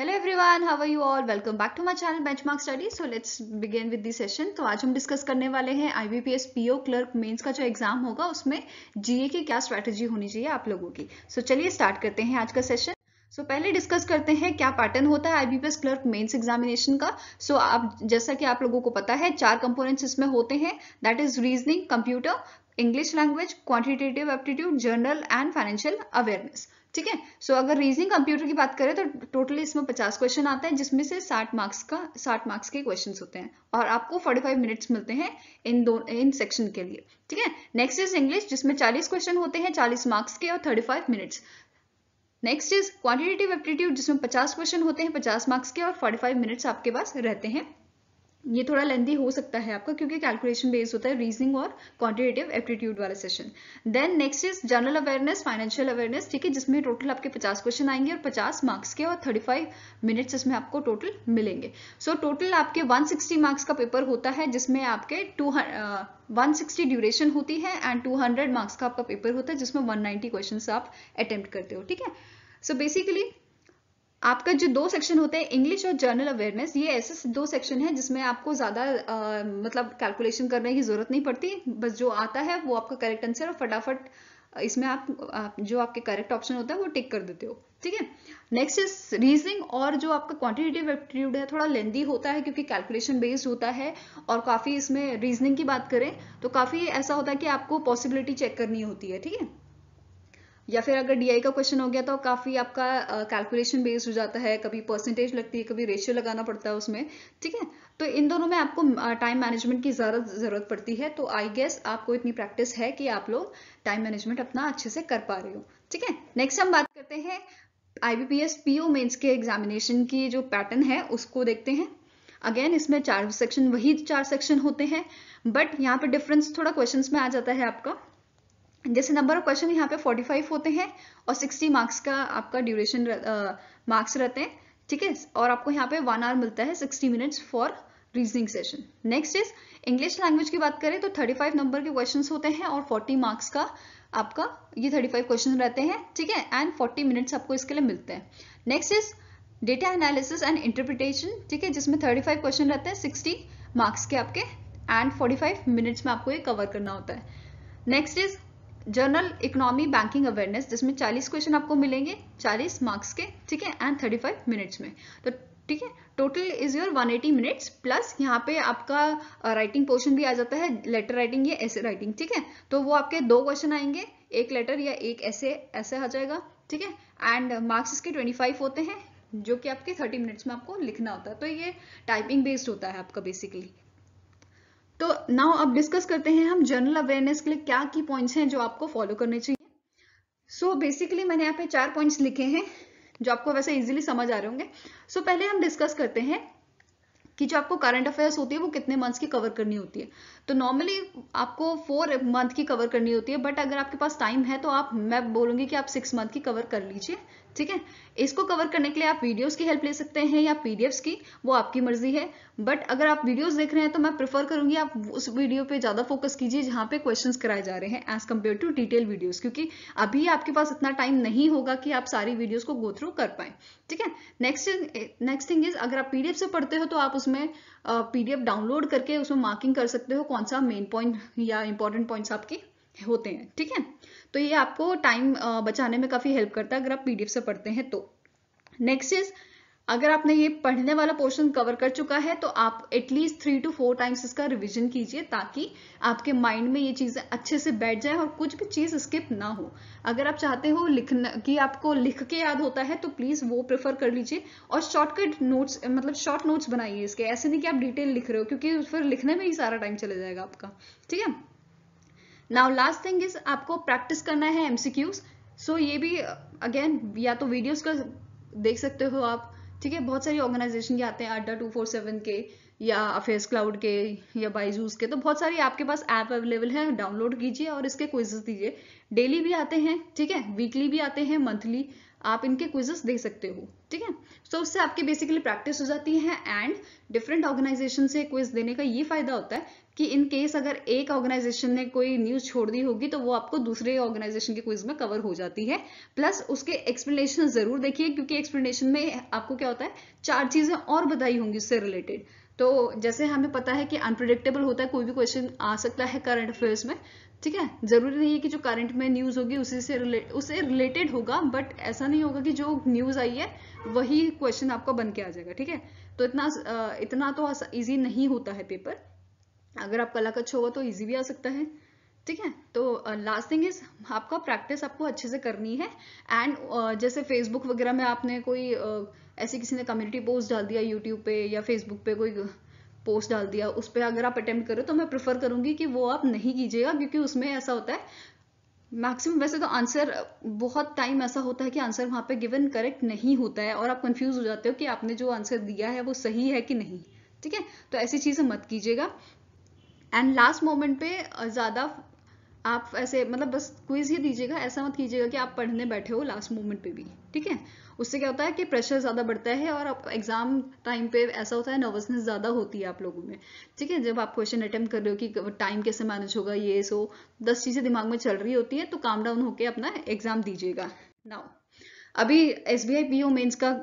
Hello everyone, how are you all? Welcome back to my channel Benchmark Study. So let's begin with the session. तो आज हम discuss करने वाले हैं IBPS PO clerk mains का जो एग्ज़ाम होगा उसमें जीए की क्या स्ट्रेटेजी होनी चाहिए आप लोगों की सो so, चलिए स्टार्ट करते हैं आज का सेशन सो so, पहले डिस्कस करते हैं क्या पैटर्न होता है आईबीपीएस क्लर्क मेंस एग्जामिनेशन का सो so, आप जैसा कि आप लोगों को पता है चार कंपोनेंट्स इसमें होते हैं that is reasoning computer English language quantitative aptitude general and financial awareness ठीक है? सो अगर रीजनिंग कंप्यूटर की बात करें तो टोटली इसमें 50 क्वेश्चन आते हैं, जिसमें से 60 मार्क्स का 60 मार्क्स के क्वेश्चंस होते हैं। और आपको 45 मिनट्स मिलते हैं इन दो, इन सेक्शन के लिए। ठीक है? नेक्स्ट इज़ इंग्लिश जिसमें 40 क्वेश्चन होते हैं 40 मार्क्स के और 35 minutes next is quantitative aptitude जिसमें 50 क्वेश्चन होते हैं 50 मार्क्स के और 45 मिनट्स आपके पास रहते हैं। ये थोड़ा लेंदी हो सकता है आपका क्योंकि कैलकुलेशन बेस्ड होता है रीजनिंग और क्वांटिटेटिव एप्टीट्यूड वाला session then next is general awareness financial awareness ठीक है जिसमें टोटल आपके 50 क्वेश्चन आएँगे और 50 मार्क्स के और 35 मिनट्स इसमें आपको टोटल मिलेंगे. सो so, टोटल आपके 160 मार्क्स का पेपर होता है जिसमें आपके टू वन ड्यूरेशन होती है एंड टू मार्क्स का आपका पेपर होता है जिसमें वन नाइन्टी आप अटेम्प्ट करते हो ठीक है? सो बेसिकली आपका जो दो सेक्शन होते हैं इंग्लिश और जर्नल अवेयरनेस ये ऐसे दो सेक्शन है जिसमें आपको ज़्यादा मतलब कैलकुलेशन करने की ज़रूरत नहीं पड़ती। बस जो आता है वो आपका करेक्ट आंसर और फटाफट इसमें आप, आप जो आपके करेक्ट ऑप्शन होता है वो टिक कर देते हो। ठीक है? नेक्स्ट इज़ रीजनिंग और जो आपका क्वांटिटेटिव एप्टीट्यूड है थोड़ा लेंदी होता है क्योंकि कैलकुलेशन बेस्ड होता है और काफ़ी इसमें रीजनिंग की बात करें तो काफ़ी ऐसा होता है कि आपको पॉसिबिलिटी चेक करनी होती है। ठीक है? या फिर अगर डीआई का क्वेश्चन हो गया तो काफ़ी आपका कैलकुलेशन बेस्ड हो जाता है, कभी परसेंटेज लगती है, कभी रेशियो लगाना पड़ता है उसमें, ठीक है? तो इन दोनों में आपको टाइम मैनेजमेंट की ज़्यादा ज़रूरत पड़ती है तो आई गेस आपको इतनी प्रैक्टिस है कि आप लोग टाइम मैनेजमेंट अपना अच्छे से कर पा रहे हो, ठीक है? नेक्स्ट हम बात करते हैं आईबीपीएस पीओ मेंस के एग्जामिनेशन की जो पैटर्न है, उसको देखते हैं। अगेन इसमें चार सेक्शन वही चार सेक्शन होते हैं बट यहाँ पे डिफरेंस थोड़ा क्वेश्चंस में आ जाता है आपका। जैसे नंबर ऑफ़ क्वेश्चन यहाँ पे 45 होते हैं और 60 मार्क्स का आपका ड्यूरेशन मार्क्स रहते हैं, ठीक है? और आपको यहाँ पे वन आवर मिलता है 60 minutes for reasoning session next is English language की बात करें तो 35 नंबर के क्वेश्चंस होते हैं और 40 मार्क्स का आपका ये 35 क्वेश्चन रहते हैं, ठीक है? एंड 40 मिनट्स आपको इसके लिए मिलते हैं. Next is data analysis and interpretation ठीक है? जिसमें 35 क्वेश्चन रहते हैं 60 मार्क्स के आपके एंड 45 मिनट्स में आपको ये कवर करना होता है. Next is general economy banking awareness जिसमें 40 क्वेश्चन आपको मिलेंगे 40 मार्क्स के ठीक है एंड 35 मिनट्स में। तो ठीक है total is your 180 minutes plus यहाँ पे आपका राइटिंग uh, पोर्शन भी आ जाता है लेटर राइटिंग या ऐसे राइटिंग ठीक है? तो वो आपके दो क्वेश्चन आएँगे एक लेटर या एक ऐसे ऐसे आ जाएगा ठीक है? एंड मार्क्स इसके 25 होते हैं जो कि आपके 30 मिनट्स में आपको लिखना होता है। तो ये टाइपिंग बेस्ड होता है आपका बेसिकली तो नाउ अब डिस्कस करते हैं हम जनरल अवेयरनेस के लिए क्या की पॉइंट्स हैं जो आपको फॉलो करने चाहिए। सो so, बेसिकली मैंने यहाँ पे चार पॉइंट्स लिखे हैं जो आपको वैसे इजीली समझ आ रहे होंगे। सो so, पहले हम डिस्कस करते हैं कि जो आपको करंट अफेयर्स होती है वो कितने मंथ्स की कवर करनी होती है। तो नॉर्मली आपको फोर मंथ की कवर करनी होती है बट अगर आपके पास टाइम है तो आप मैं बोलूँगी कि आप सिक्स मंथ की कवर कर लीजिए। ठीक है? इसको कवर करने के लिए आप वीडियोस की हेल्प ले सकते हैं या पीडीएफ्स की, वो आपकी मर्ज़ी है। बट अगर आप वीडियोस देख रहे हैं तो मैं प्रेफर करूँगी आप उस वीडियो पे ज़्यादा फोकस कीजिए जहाँ पे क्वेश्चंस कराए जा रहे हैं as compare to detail videos क्योंकि अभी आपके पास इतना टाइम नहीं होगा कि आप सारी वीडियोज़ को गो थ्रू कर पाए। ठीक है? नेक्स्ट नेक्स्ट थिंग इज़ अगर आप पीडीएफ से पढ़ते हो तो आप उसमें पीडीएफ डाउनलोड करके उसमें मार्किंग कर सकते हो कौन सा मेन पॉइंट या इंपॉर्टेंट पॉइंट्स आपके होते हैं। ठीक है? तो ये आपको टाइम बचाने में काफ़ी हेल्प करता है, अगर आप पीडीएफ से पढ़ते हैं तो। नेक्स्ट इज़ अगर आपने ये पढ़ने वाला पोर्शन कवर कर चुका है तो आप at least three two four times इसका रिवीजन कीजिए, ताकि आपके माइंड में ये चीज़ें अच्छे से बैठ जाए और कुछ भी चीज़ स्किप ना हो। अगर आप चाहते हो लिखना, कि आपको लिख के याद होता है तो प्लीज़ वो प्रेफर कर लीजिए और शॉर्टकट नोट्स मतलब शॉर्ट नोट्स बनाइए इसके। ऐसे नहीं कि आप डिटेल लिख रहे हो, क्योंकि फिर लिखने में ही सारा टाइम चले जाएगा आपका। ठीक है? नाउ लास्ट थिंग इज़ आपको प्रैक्टिस करना है एमसीक्यूज सो so, ये भी अगेन या तो वीडियोस का देख सकते हो आप। ठीक है बहुत सारी ऑर्गेनाइजेशन के आते हैं अड्डा टू फोर सेवन के या अफेयर्स क्लाउड के या बाइजूस के। तो बहुत सारी आपके पास ऐप अवेलेबल है डाउनलोड कीजिए और इसके क्विजेस दीजिए। डेली भी आते हैं ठीक है? वीकली भी आते हैं मंथली आप इनके क्विजेस दे सकते हो, ठीक है? सो उससे आपकी बेसिकली प्रैक्टिस हो जाती है एंड डिफरेंट ऑर्गेनाइजेशन से क्विज देने का ये फ़ायदा होता है कि इन केस अगर एक ऑर्गेनाइजेशन ने कोई न्यूज़ छोड़ दी होगी तो वो आपको दूसरे ऑर्गेनाइजेशन के क्विज में कवर हो जाती है। प्लस उसके एक्सप्लेनेशन ज़रूर देखिए, क्योंकि एक्सप्लेनेशन में आपको क्या होता है, चार चीज़ें और बताई होंगी उससे रिलेटेड तो जैसे हमें पता है कि अनप्रडिक्टेबल होता है, कोई भी क्वेश्चन आ सकता है करंट अफेयर्स में, ठीक है? ज़रूरी नहीं है कि जो करंट में न्यूज़ होगी, उसी से रिलेट उससे रिलेटेड होगा बट ऐसा नहीं होगा कि जो न्यूज़ आई है, वही क्वेश्चन आपका बन के आ जाएगा, ठीक है? तो इतना इतना तो ईजी नहीं होता है पेपर अगर आपका लक अच्छा होगा तो ईजी भी आ सकता है। ठीक है? तो लास्ट थिंग इज़ आपका प्रैक्टिस आपको अच्छे से करनी है। एंड uh, जैसे फेसबुक वगैरह में आपने कोई uh, ऐसे किसी ने कम्युनिटी पोस्ट डाल दिया यूट्यूब पे या फेसबुक पे कोई पोस्ट डाल दिया उस पर अगर आप अटेम्प्ट करो तो मैं प्रेफर करूँगी कि वो आप नहीं कीजिएगा क्योंकि उसमें ऐसा होता है मैक्सिमम वैसे तो आंसर बहुत टाइम ऐसा होता है कि आंसर वहाँ पे गिवन करेक्ट नहीं होता है और आप कंफ्यूज हो जाते हो कि आपने जो आंसर दिया है वो सही है कि नहीं। ठीक है? तो ऐसी चीज़ें मत कीजिएगा। एंड लास्ट मोमेंट पे ज़्यादा आप ऐसे मतलब बस क्विज ही दीजिएगा, ऐसा मत कीजिएगा कि आप पढ़ने बैठे हो लास्ट मोमेंट पे भी, ठीक है? उससे क्या होता है कि प्रेशर ज़्यादा बढ़ता है और एग्ज़ाम टाइम पे ऐसा होता है नर्वसनेस ज़्यादा होती है आप लोगों में, ठीक है? जब आप क्वेश्चन अटेम्प्ट कर रहे हो कि टाइम कैसे मैनेज होगा, ये, सो, दस चीज़ें दिमाग में चल रही होती है तो काम डाउन होकर अपना एग्ज़ाम दीजिएगा। नाउ अभी S B I P O का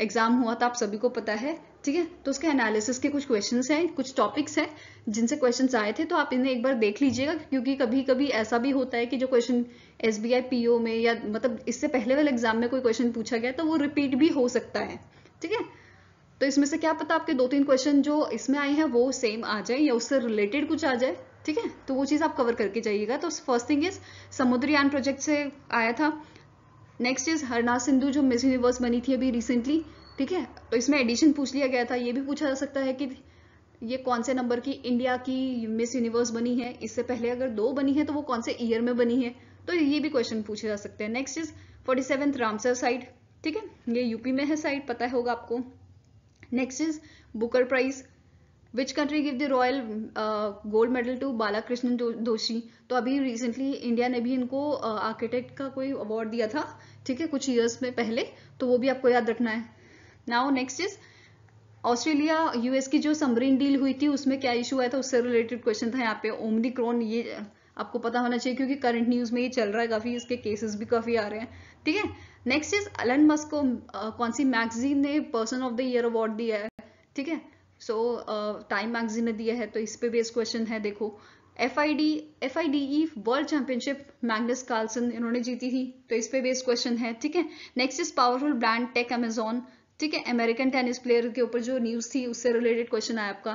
एग्ज़ाम हुआ था आप सभी को पता है ठीक है? तो उसके एनालिसिस के कुछ क्वेश्चंस हैं, कुछ टॉपिक्स हैं, जिनसे क्वेश्चंस आए थे तो आप इन्हें एक बार देख लीजिएगा, क्योंकि कभी कभी ऐसा भी होता है कि जो क्वेश्चन एस बी में या मतलब इससे पहले वाले एग्ज़ाम में कोई क्वेश्चन पूछा गया तो वो रिपीट भी हो सकता है, ठीक है? तो इसमें से क्या पता आपके दो तीन क्वेश्चन जो इसमें आए हैं, वो सेम आ जाए या उससे रिलेटेड कुछ आ जाए, ठीक है? तो वो चीज़ आप कवर करके जाइएगा। तो first thing is Samudrayaan project से आया था। नेक्स्ट इज़ हरनाथ सिंधु, जो मिस यूनिवर्स बनी थी अभी रिसेंटली ठीक है? तो इसमें एडिशन पूछ लिया गया था ये भी पूछा जा सकता है कि ये कौन से नंबर की इंडिया की मिस यूनिवर्स बनी है? इससे पहले अगर दो बनी है तो वो कौन से ईयर में बनी है? तो ये भी क्वेश्चन पूछे जा सकते हैं। Next is forty seventh Ramsar site ठीक है? ये यूपी में है साइड पता होगा आपको। Next is Booker prize which country give the royal gold medal to Balakrishnan Doshi तो अभी रिसेंटली इंडिया ने भी इनको आर्किटेक्ट uh, का कोई अवार्ड दिया था ठीक है? कुछ ईयर्स में पहले तो वो भी आपको याद रखना है। Now next is Australia US की जो समरीन डील हुई थी उसमें क्या इशू आया था? उससे रिलेटेड क्वेश्चन था यहाँ पे। ओमनी क्रोन ये आपको पता होना चाहिए क्योंकि करंट न्यूज़ में ये चल रहा है काफ़ी इसके केसेस भी काफ़ी आ रहे हैं। ठीक है? नेक्स्ट इज़ अलन मस्क को uh, कौन सी मैगजीन ने person of the year award दिया है? ठीक है? सो टाइम मैगजीन ने दिया है तो इस पे बेस्ड क्वेश्चन है देखो। F I D F I D E world championship Magnus Carlsen इन्होंने जीती थी तो इस पे बेस्ड क्वेश्चन है। ठीक है? Next is powerful brand tech Amazon ठीक है अमेरिकन टेनिस प्लेयर के ऊपर जो न्यूज़ थी, उससे रिलेटेड क्वेश्चन आया आपका।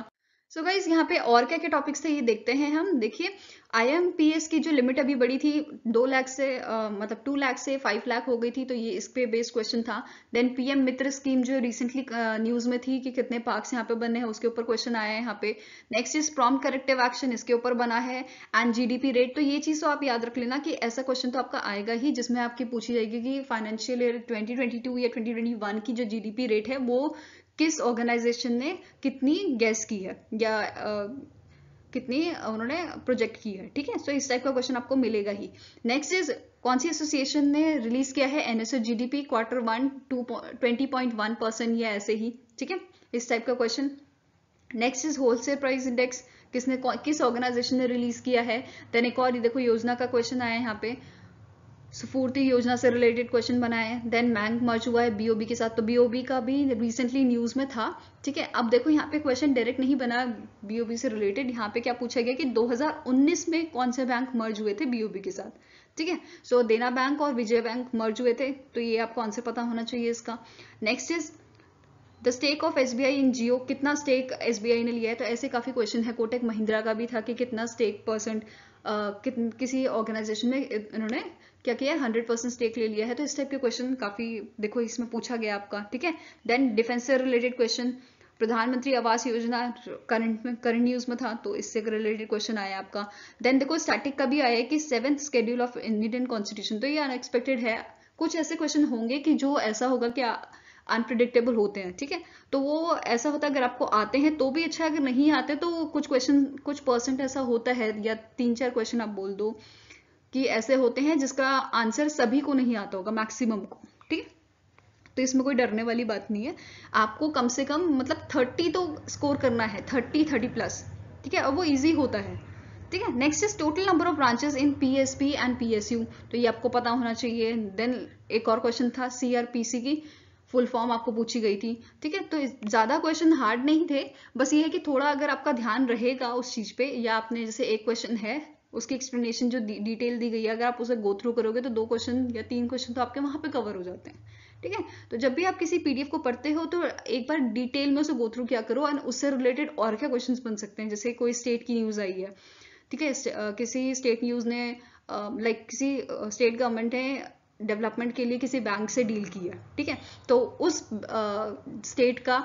सो गाइज़ यहाँ पे और क्या क्या टॉपिक्स थे ये देखते हैं हम। देखिए आईएमपीएस की जो लिमिट अभी बड़ी थी दो लाख से आ, मतलब टू लाख से फाइव लाख हो गई थी तो ये इस पे बेस्ड क्वेश्चन था। देन पीएम मित्र स्कीम जो रिसेंटली न्यूज़ में थी कि कितने पार्क्स यहाँ पे बने हैं उसके ऊपर क्वेश्चन आया है यहाँ पे। Next is prompt corrective action इसके ऊपर बना है। एंड जीडीपी रेट तो ये चीज़ तो आप याद रख लेना कि ऐसा क्वेश्चन तो आपका आएगा ही जिसमें आपकी पूछी जाएगी कि फाइनेंशियल ईयर ट्वेंटी या ट्वेंटी की जो जीडीपी रेट है वो किस ऑर्गेनाइजेशन ने कितनी गैस की है या आ, कितनी उन्होंने प्रोजेक्ट की है ठीक है? सो इस टाइप का क्वेश्चन आपको मिलेगा ही। नेक्स्ट इज़ कौन सी एसोसिएशन ने रिलीज़ किया है NSO GDP quarter one two twenty point one percent या ऐसे ही ठीक है? इस टाइप का question next is wholesale price index किसने किस ऑर्गेनाइजेशन ने रिलीज़ किया है? देन एक और देखो योजना का क्वेश्चन आया यहाँ पे। स्फूर्ति योजना से रिलेटेड क्वेश्चन बनाए देन बैंक मर्ज हुआ है बीओबी के साथ। तो बीओबी का भी रिसेंटली न्यूज़ में था, ठीक है? अब देखो यहाँ पे क्वेश्चन डायरेक्ट नहीं बना बीओबी से रिलेटेड यहाँ पे क्या पूछा गया कि 2019 में कौन से बैंक मर्ज हुए थे बीओबी के साथ, ठीक है? सो देना बैंक और विजय बैंक मर्ज हुए थे। तो ये आपको आंसर पता होना चाहिए इसका। Next is the stake of SBI in Jio कितना स्टेक SBI ने लिया है? तो ऐसे काफ़ी क्वेश्चन है। कोटेक महिंद्रा का भी था कि कितना स्टेक परसेंट किसी ऑर्गेनाइजेशन में इन्होंने क्या किया है? हंड्रेड परसेंट स्टेक ले लिया है। तो इस टाइप के क्वेश्चन काफ़ी, देखो, इसमें पूछा गया आपका, ठीक है? देन डिफेंस से रिलेटेड क्वेश्चन प्रधानमंत्री आवास योजना करंट में करंट न्यूज़ में था तो इससे रिलेटेड क्वेश्चन आया आपका। देन देखो स्टैटिक का भी आया है कि seventh schedule of Indian constitution तो ये अनएक्सपेक्टेड है। कुछ ऐसे क्वेश्चन होंगे कि जो ऐसा होगा कि अनप्रिडिक्टेबल होते हैं, ठीक है? तो वो ऐसा होता है, अगर आपको आते हैं तो भी अच्छा अगर नहीं आते तो कुछ क्वेश्चन कुछ परसेंट ऐसा होता है, या तीन चार क्वेश्चन आप बोल दो। कि ऐसे होते हैं जिसका आंसर सभी को नहीं आता होगा मैक्सिमम को, ठीक है? तो इसमें कोई डरने वाली बात नहीं है। आपको कम से कम मतलब थर्टी तो स्कोर करना है थर्टी थर्टी प्लस ठीक है? और वो ईजी होता है, ठीक है? Next is total number of branches in PSP and PSU तो ये आपको पता होना चाहिए। देन एक और क्वेश्चन था सीआरपीसी की। फुल फॉर्म आपको पूछी गई थी, ठीक है? तो ज़्यादा क्वेश्चन हार्ड नहीं थे। बस ये है कि थोड़ा अगर आपका ध्यान रहेगा उस चीज़ पे, या आपने जैसे एक क्वेश्चन है उसकी एक्सप्लेनेशन जो डिटेल दी गई है, अगर आप उसे गो थ्रू करोगे तो दो क्वेश्चन या तीन क्वेश्चन तो आपके वहाँ पे कवर हो जाते हैं, ठीक है? तो जब भी आप किसी पीडीएफ को पढ़ते हो तो एक बार डिटेल में उसे गो थ्रू क्या करो एंड उससे रिलेटेड और क्या क्वेश्चन बन सकते हैं? जैसे कोई स्टेट की न्यूज़ आई है, ठीक है? किसी स्टेट न्यूज़ ने लाइक किसी स्टेट गवर्नमेंट ने डेवलपमेंट के लिए किसी बैंक से डील किया ठीक है? तो उस स्टेट का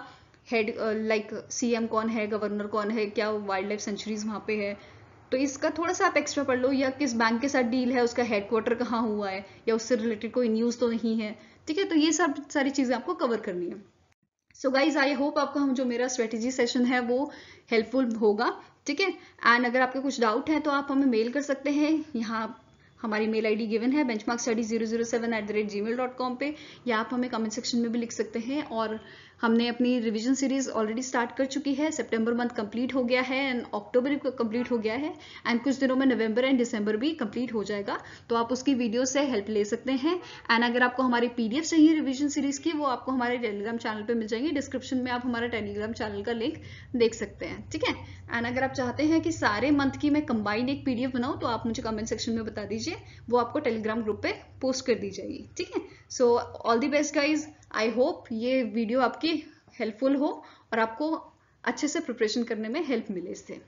हेड लाइक सीएम कौन है गवर्नर कौन है, क्या वाइल्ड लाइफ सेंचुरीज वहाँ पे है तो इसका थोड़ा सा आप एक्स्ट्रा पढ़ लो, या किस बैंक के साथ डील है, उसका हेडक्वार्टर कहाँ हुआ है, या उससे रिलेटेड कोई न्यूज़ तो नहीं है, ठीक है? तो ये सब सारी चीज़ें आपको कवर करनी है। सो गाइज़ आई होप आपका हम जो मेरा स्ट्रेटेजी सेशन है, वो हेल्पफुल होगा, ठीक है? एंड अगर आपके कुछ डाउट है तो आप हमें मेल कर सकते हैं। यहाँ हमारी मेल आईडी गिवन है benchmark study zero zero seven at the rate Gmail dot com पे, या आप हमें कमेंट सेक्शन में भी लिख सकते हैं, और हमने अपनी रिवीजन सीरीज़ ऑलरेडी स्टार्ट कर चुकी है। सितंबर मंथ कंप्लीट हो गया है एंड अक्टूबर कंप्लीट हो गया है। एंड कुछ दिनों में नवंबर एंड दिसंबर भी कंप्लीट हो जाएगा। तो आप उसकी वीडियो से हेल्प ले सकते हैं। एंड अगर आपको हमारी पीडीएफ चाहिए रिवीजन सीरीज़ की, वो आपको हमारे टेलीग्राम चैनल पर मिल जाएँगे। डिस्क्रिप्शन में आप हमारा टेलीग्राम चैनल का लिंक देख सकते हैं। ठीक है? एंड अगर आप चाहते हैं कि सारे मंथ की मैं कंबाइंड एक पीडीएफ बनाऊँ तो आप मुझे कमेंट सेक्शन में बता दीजिए। वो आपको टेलीग्राम ग्रुप पे पोस्ट कर दी जाएगी, ठीक है? So all the best guys I hope ये वीडियो आपकी हेल्पफुल हो और आपको अच्छे से प्रिपरेशन करने में हेल्प मिले इससे।